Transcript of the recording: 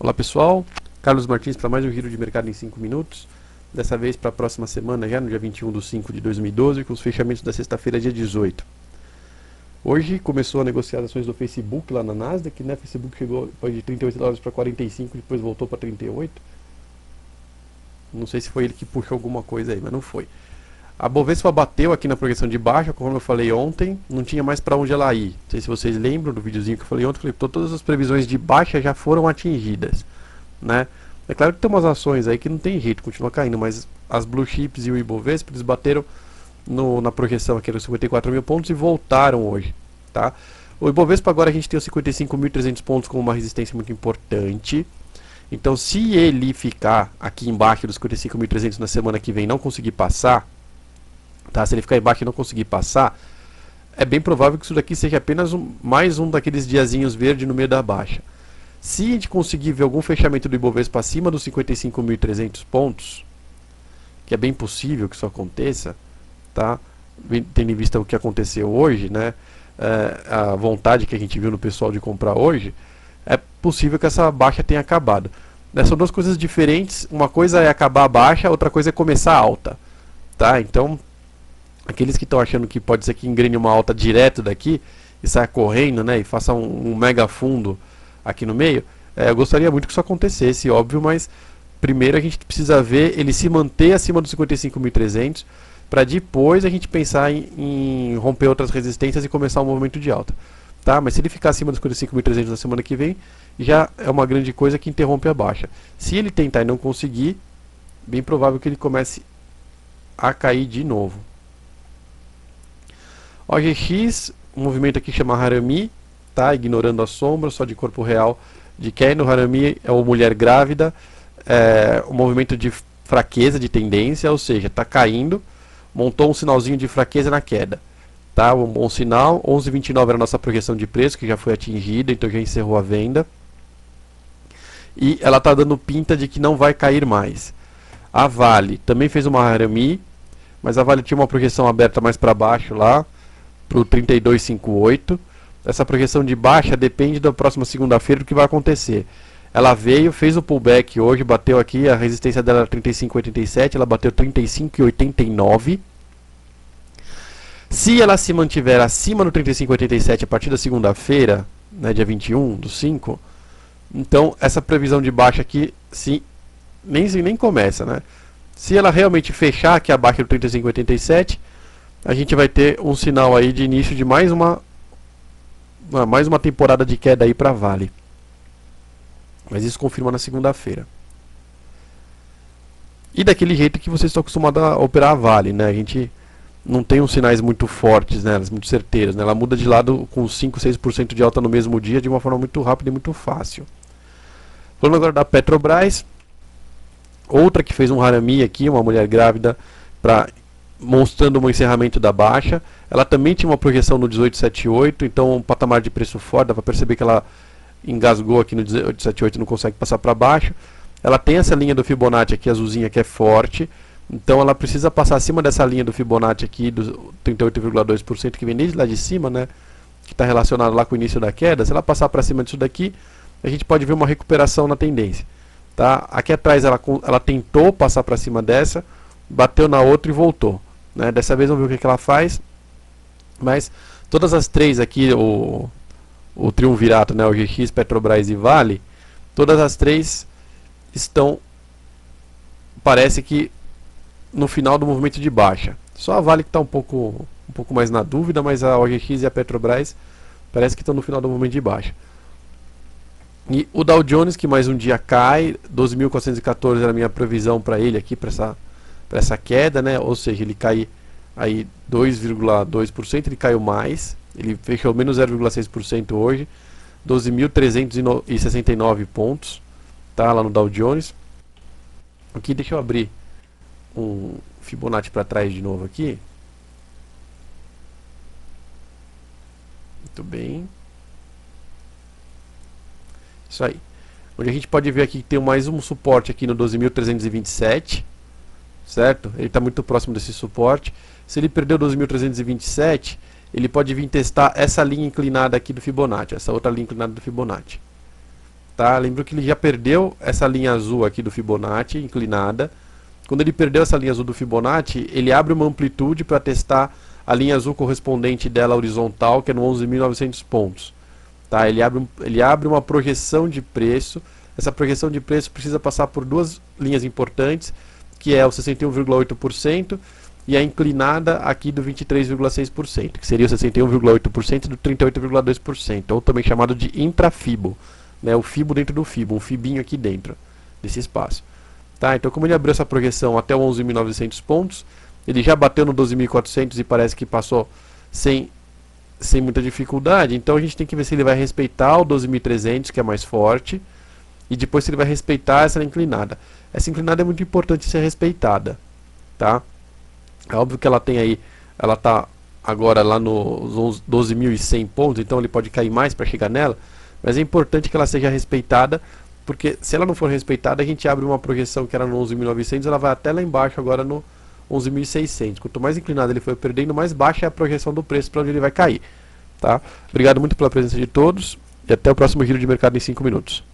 Olá pessoal, Carlos Martins para mais um giro de mercado em 5 minutos. Dessa vez para a próxima semana, já no dia 21 de 5 de 2012, com os fechamentos da sexta-feira, dia 18. Hoje começou a negociações do Facebook lá na Nasdaq, né? Facebook chegou de 38 dólares para 45, depois voltou para 38. Não sei se foi ele que puxou alguma coisa aí, mas não foi. A Bovespa bateu aqui na progressão de baixa, como eu falei ontem, não tinha mais para onde ela ir. Não sei se vocês lembram do videozinho que eu falei ontem, eu falei, todas as previsões de baixa já foram atingidas, né? É claro que tem umas ações aí que não tem jeito, continua caindo, mas as blue chips e o Ibovespa, eles bateram no, na projeção aqui nos 54 mil pontos e voltaram hoje, tá? O Ibovespa agora a gente tem os 55.300 pontos como uma resistência muito importante. Então, se ele ficar aqui embaixo dos 55.300 na semana que vem não conseguir passar, Tá? Se ele ficar embaixo e não conseguir passar, é bem provável que isso daqui seja apenas um, mais um daqueles diazinhos verde no meio da baixa. Se a gente conseguir ver algum fechamento do Ibovespa acima dos 55.300 pontos, que é bem possível que isso aconteça, tá? tendo em vista o que aconteceu hoje, né? É, a vontade que a gente viu no pessoal de comprar hoje, é possível que essa baixa tenha acabado. Né? São duas coisas diferentes. Uma coisa é acabar a baixa, outra coisa é começar alta. Tá? Então aqueles que estão achando que pode ser que engrene uma alta direto daqui e saia correndo, né, e faça um, um mega fundo aqui no meio, é, eu gostaria muito que isso acontecesse, óbvio, mas primeiro a gente precisa ver ele se manter acima dos 55.300 para depois a gente pensar em, em, romper outras resistências e começar um movimento de alta. Tá? Mas se ele ficar acima dos 55.300 na semana que vem, já é uma grande coisa que interrompe a baixa. Se ele tentar e não conseguir, bem provável que ele comece a cair de novo. OGX, um movimento aqui chama Harami, tá? Ignorando a sombra, só de corpo real de Ken. O Harami é uma mulher grávida, é um movimento de fraqueza, de tendência, ou seja, está caindo, montou um sinalzinho de fraqueza na queda. Tá? Um bom sinal, 11,29 era a nossa projeção de preço, que já foi atingida, então já encerrou a venda. E ela está dando pinta de que não vai cair mais. A Vale também fez uma Harami, mas a Vale tinha uma projeção aberta mais para baixo lá, para o 3258. Essa projeção de baixa depende da próxima segunda-feira do que vai acontecer. Ela veio, fez o pullback hoje, bateu aqui, a resistência dela era 35,87, ela bateu 35,89. Se ela se mantiver acima do 35,87 a partir da segunda-feira, né, dia 21 do 5, então essa previsão de baixa aqui sim, nem, nem começa. Né? Se ela realmente fechar aqui abaixo do 35,87, a gente vai ter um sinal aí de início de mais uma mais uma temporada de queda aí para Vale. Mas isso confirma na segunda-feira. E daquele jeito que vocês estão acostumados a operar a Vale, né? A gente não tem uns sinais muito fortes, né? muito certeiros, né? Ela muda de lado com 5, 6% de alta no mesmo dia de uma forma muito rápida e muito fácil. Falando agora da Petrobras, outra que fez um harami aqui, uma mulher grávida, para mostrando um encerramento da baixa. Ela também tinha uma projeção no 1878, então um patamar de preço forte, dá para perceber que ela engasgou aqui no 1878 e não consegue passar para baixo. Ela tem essa linha do Fibonacci aqui azulzinha que é forte, então ela precisa passar acima dessa linha do Fibonacci aqui do 38,2% que vem desde lá de cima, né? Que está relacionado lá com o início da queda. Se ela passar para cima disso daqui, a gente pode ver uma recuperação na tendência. Tá? Aqui atrás ela, ela tentou passar para cima dessa, bateu na outra e voltou. Né? Dessa vez vamos ver o que, que ela faz. Mas todas as três aqui, o, o triunvirato, né, o GX, Petrobras e Vale, todas as três estão, parece que no final do movimento de baixa. Só a Vale que está um pouco, um pouco mais na dúvida, mas a OGX e a Petrobras parece que estão no final do movimento de baixa. E o Dow Jones, que mais um dia cai, 12.414 era a minha previsão para ele aqui, para essa para essa queda, né? Ou seja, ele cai aí 2,2%, ele caiu mais, ele fechou menos 0,6% hoje, 12.369 pontos, tá lá no Dow Jones. Aqui deixa eu abrir um Fibonacci para trás de novo aqui. Muito bem. Isso aí. Onde a gente pode ver aqui que tem mais um suporte aqui no 12.327 certo? Ele está muito próximo desse suporte. Se ele perdeu 12.327, ele pode vir testar essa linha inclinada aqui do Fibonacci, essa outra linha inclinada do Fibonacci. Tá? Lembro que ele já perdeu essa linha azul aqui do Fibonacci, inclinada. Quando ele perdeu essa linha azul do Fibonacci, ele abre uma amplitude para testar a linha azul correspondente dela horizontal, que é no 11.900 pontos. Tá? Ele, abre, ele abre uma projeção de preço. Essa projeção de preço precisa passar por duas linhas importantes, que é o 61,8% e a inclinada aqui do 23,6%, que seria o 61,8% do 38,2%, ou também chamado de intrafibo, né, o fibo dentro do fibo, um fibinho aqui dentro desse espaço. Tá, então como ele abriu essa projeção até 11.900 pontos, ele já bateu no 12.400 e parece que passou sem, sem muita dificuldade, então a gente tem que ver se ele vai respeitar o 12.300, que é mais forte, e depois ele vai respeitar essa inclinada. Essa inclinada é muito importante ser respeitada, tá? É óbvio que ela tem aí, ela está agora lá nos 12.100 pontos, então ele pode cair mais para chegar nela, mas é importante que ela seja respeitada, porque se ela não for respeitada, a gente abre uma projeção que era no 11.900, ela vai até lá embaixo agora no 11.600. Quanto mais inclinado ele for perdendo, mais baixa é a projeção do preço para onde ele vai cair. Tá? Obrigado muito pela presença de todos e até o próximo giro de mercado em 5 minutos.